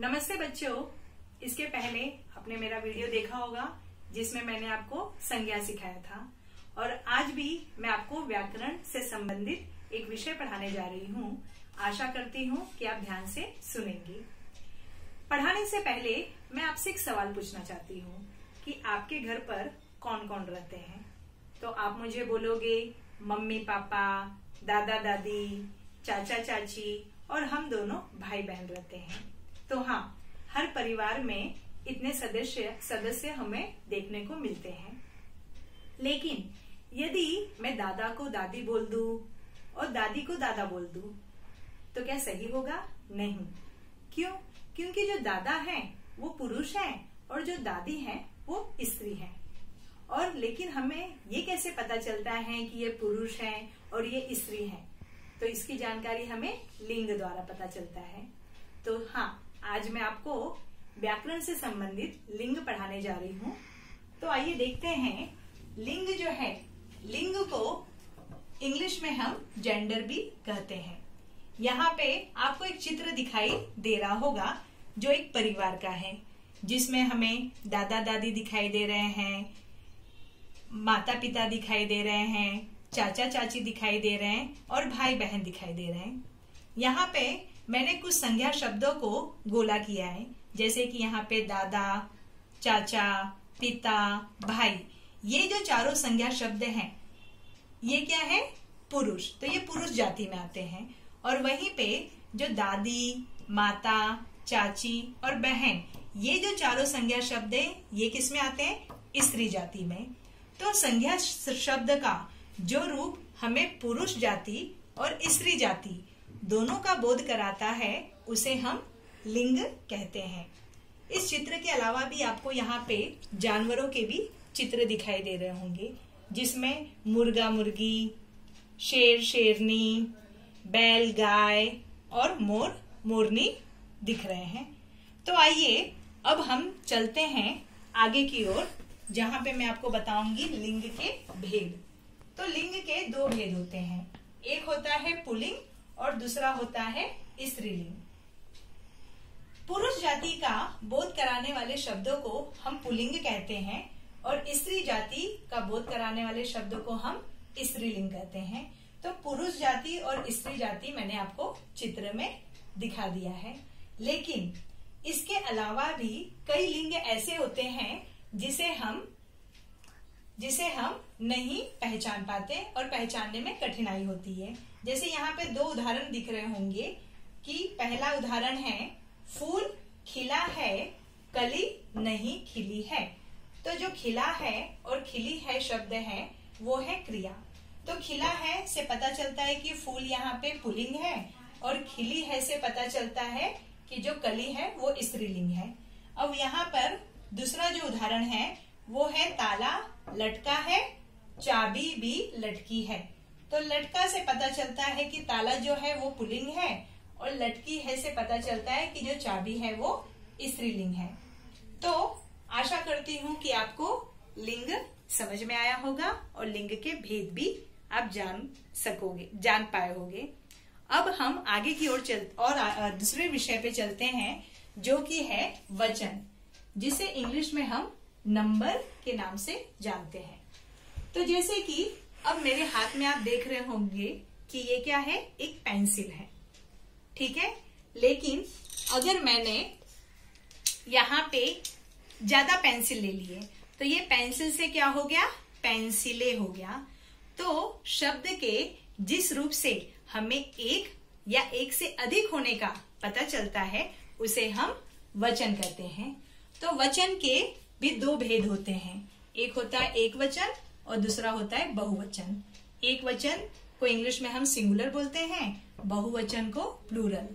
नमस्ते बच्चों, इसके पहले आपने मेरा वीडियो देखा होगा, जिसमें मैंने आपको संज्ञा सिखाया था। और आज भी मैं आपको व्याकरण से संबंधित एक विषय पढ़ाने जा रही हूँ। आशा करती हूँ कि आप ध्यान से सुनेंगे। पढ़ाने से पहले मैं आपसे एक सवाल पूछना चाहती हूँ कि आपके घर पर कौन कौन रहते हैं? तो आप मुझे बोलोगे, मम्मी, पापा, दादा, दादी, चाचा, चाची और हम दोनों भाई बहन रहते हैं। तो हाँ हर परिवार में इतने सदस्य सदस्य हमें देखने को मिलते हैं। लेकिन यदि मैं दादा को दादी बोल दू और दादी को दादा बोल दू तो क्या सही होगा? नहीं। क्यों? क्योंकि जो दादा है, वो पुरुष है और जो दादी है, वो स्त्री है। और लेकिन हमें ये कैसे पता चलता है कि ये पुरुष है और ये स्त्री है? तो इसकी जानकारी हमें लिंग द्वारा पता चलता है। तो हाँ आज मैं आपको व्याकरण से संबंधित लिंग पढ़ाने जा रही हूँ। तो आइए देखते हैं, लिंग जो है, लिंग को इंग्लिश में हम जेंडर भी कहते हैं। यहाँ पे आपको एक चित्र दिखाई दे रहा होगा, जो एक परिवार का है, जिसमें हमें दादा दादी दिखाई दे रहे हैं माता पिता दिखाई दे रहे हैं चाचा चाची दिखाई दे रहे हैं, और भाई बहन दिखाई दे रहे हैं। यहाँ पे मैंने कुछ संज्ञा शब्दों को गोला किया है, जैसे कि यहाँ पे दादा, चाचा, पिता, भाई। ये जो चारों संज्ञा शब्द हैं, ये क्या है? पुरुष। तो ये पुरुष जाति में आते हैं। और वहीं पे जो दादी, माता, चाची और बहन, ये जो चारों संज्ञा शब्द है, ये किसमें आते हैं? स्त्री जाति में। तो संज्ञा शब्द का जो रूप हमें पुरुष जाति और स्त्री जाति दोनों का बोध कराता है, उसे हम लिंग कहते हैं। इस चित्र के अलावा भी आपको यहाँ पे जानवरों के भी चित्र दिखाई दे रहे होंगे, जिसमें मुर्गा मुर्गी, शेर शेरनी, बैल गाय और मोर मोरनी दिख रहे हैं। तो आइए, अब हम चलते हैं आगे की ओर, जहाँ पे मैं आपको बताऊँगी लिंग के भेद। तो लिंग के दो भेद होते हैं। एक होता है पुलिंग और दूसरा होता है स्त्रीलिंग पुरुष जाति का बोध कराने वाले शब्दों को हम पुलिंग कहते हैं और स्त्री जाति का बोध कराने वाले शब्दों को हम स्त्रीलिंग कहते हैं। तो पुरुष जाति और स्त्री जाति मैंने आपको चित्र में दिखा दिया है। लेकिन इसके अलावा भी कई लिंग ऐसे होते हैं जिसे हम जिसे हम नहीं पहचान पाते और पहचानने में कठिनाई होती है। जैसे यहाँ पे दो उदाहरण दिख रहे होंगे कि पहला उदाहरण है, फूल खिला है, कली नहीं खिली है। तो जो खिला है और खिली है शब्द है, वो है क्रिया। तो खिला है से पता चलता है कि फूल यहाँ पे पुलिंग है और खिली है से पता चलता है कि जो कली है, वो स्त्रीलिंग है। अब यहाँ पर दूसरा जो उदाहरण है वो है ताला लटका है, चाबी भी लटकी है। तो लटका से पता चलता है कि ताला जो है वो पुलिंग है और लटकी है से पता चलता है कि जो चाबी है वो स्त्रीलिंग है। तो आशा करती हूँ कि आपको लिंग समझ में आया होगा और लिंग के भेद भी आप जान सकोगे, जान पाए होगे। अब हम आगे की ओर चल, और दूसरे विषय पे चलते हैं, जो कि है वचन, जिसे इंग्लिश में हम नंबर के नाम से जानते हैं। तो जैसे कि अब मेरे हाथ में आप देख रहे होंगे कि ये क्या है? एक पेंसिल है। ठीक है? लेकिन अगर मैंने यहाँ पे ज़्यादा पेंसिल ले लिए तो ये पेंसिल से क्या हो गया? पेंसिले हो गया। तो शब्द के जिस रूप से हमें एक या एक से अधिक होने का पता चलता है, उसे हम वचन कहते हैं। तो वचन के भी दो भेद होते हैं। एक होता है एक वचन और दूसरा होता है बहुवचन। एक वचन को इंग्लिश में हम सिंगुलर बोलते हैं, बहुवचन को प्लूरल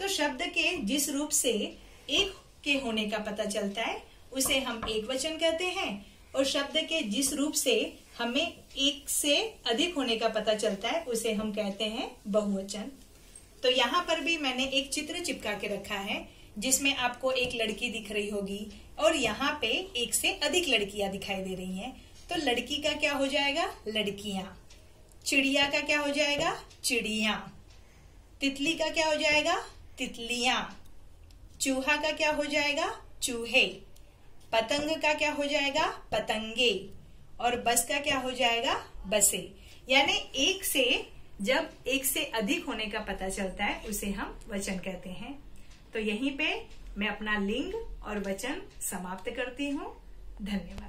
तो शब्द के जिस रूप से एक के होने का पता चलता है, उसे हम एक वचन कहते हैं और शब्द के जिस रूप से हमें एक से अधिक होने का पता चलता है, उसे हम कहते हैं बहुवचन। तो यहाँ पर भी मैंने एक चित्र चिपका के रखा है जिसमें आपको एक लड़की दिख रही होगी और यहाँ पे एक से अधिक लड़कियाँ दिखाई दे रही हैं। तो लड़की का क्या हो जाएगा? लड़कियाँ। चिड़िया का क्या हो जाएगा? चिड़िया। तितली का क्या हो जाएगा? तितलियाँ। चूहा का क्या हो जाएगा? चूहे। पतंग का क्या हो जाएगा? पतंगे। और बस का क्या हो जाएगा? बसे। यानी एक से, जब एक से अधिक होने का पता चलता है, उसे हम वचन कहते हैं। तो यहीं पे मैं अपना लिंग और वचन समाप्त करती हूँ। धन्यवाद।